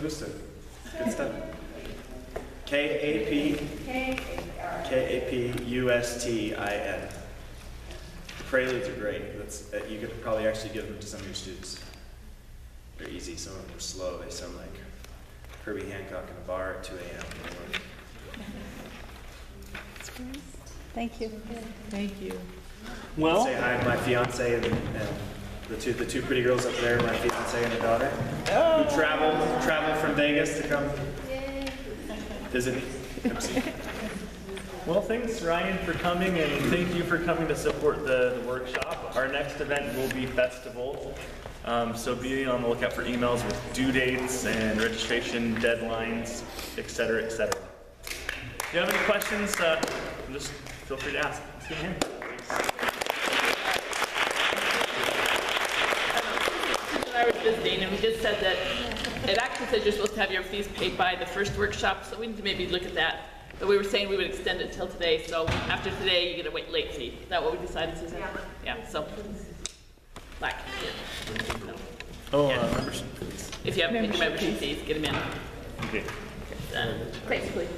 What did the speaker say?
Go listen. Good stuff. K A P K A P U S T I N. The preludes are great. That's, uh, you could probably actually give them to some of your students. They're easy. Some of them are slow. They sound like Herbie Hancock in a bar at 2 a.m. Thank you. Thank you. Well, Say hi to my fiance and, and the two the two pretty girls up there, my fiance and a daughter, who traveled traveled from Vegas to come visit me. Come see me. well, thanks Ryan for coming, and thank you for coming to support the, the workshop. Our next event will be festival, um, so be on the lookout for emails with due dates and registration deadlines, et cetera, et cetera. If you have any questions, uh, just feel free to ask. Let's get in. And I was visiting, and we just said that, it actually says you're supposed to have your fees paid by the first workshop, so we need to maybe look at that. But we were saying we would extend it till today, so after today, you get a wait, late fee. Is that what we decided, Susan? Yeah, Yeah, so. Like, so, Oh, Yeah. uh, membership. if you have any membership fees, get them in. Okay. Basically.